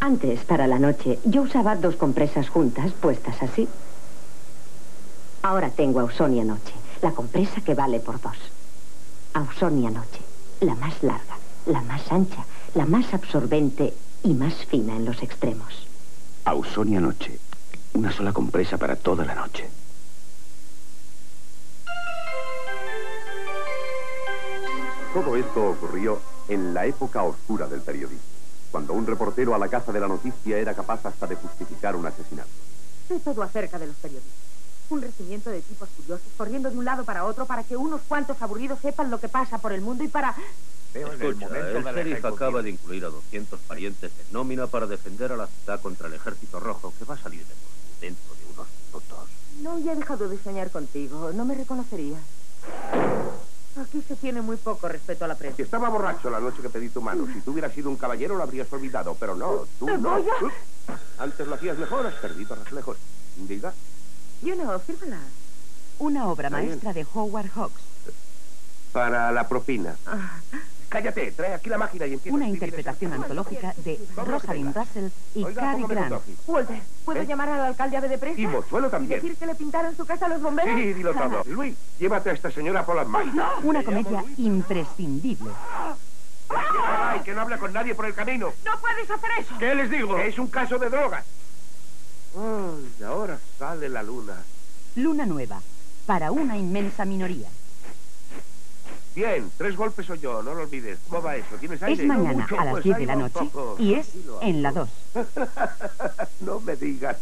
Antes, para la noche, yo usaba dos compresas juntas, puestas así. Ahora tengo Ausonia Noche, la compresa que vale por dos. Ausonia Noche, la más larga, la más ancha, la más absorbente y más fina en los extremos. Ausonia Noche, una sola compresa para toda la noche. Todo esto ocurrió en la época oscura del periodismo, cuando un reportero a la caza de la noticia era capaz hasta de justificar un asesinato. Sé todo acerca de los periodistas. Un regimiento de tipos curiosos corriendo de un lado para otro para que unos cuantos aburridos sepan lo que pasa por el mundo y para... Escucha, el sheriff acaba de incluir a 200 parientes en nómina para defender a la ciudad contra el ejército rojo que va a salir de Moscú dentro de unos minutos. No, ya he dejado de soñar contigo. No me reconocerías. Se tiene muy poco respeto a la prensa. Estaba borracho la noche que pedí tu mano. Si tú hubieras sido un caballero lo habrías olvidado, pero no, tú no. Goya. Tú- Antes lo hacías mejor, has perdido reflejos. Diga. Yo no, fírmala. Una obra maestra de Howard Hawks. Para la propina. Ah, Cállate, trae aquí la máquina y empieza Una a interpretación antológica de Rosalind. Russell y Oiga, Cary Grant. Walter, ¿puedo ¿Eh? llamar al alcalde ave de presa? Y Mozuelo también. ¿Y decir que le pintaron su casa a los bomberos? Sí, dilo todo. Luis, llévate a esta señora por las manos. Una comedia imprescindible. Ay, que no habla con nadie por el camino. ¡No puedes hacer eso! ¿Qué les digo? Que es un caso de drogas. Ay, ahora sale la luna. Luna Nueva. Para una inmensa minoría. Bien, tres golpes o yo, no lo olvides. ¿Cómo va eso? ¿Tienes aire? Es No mañana mucho, a las pues 10 de ahí la noche poco. y es en la 2. no me digas.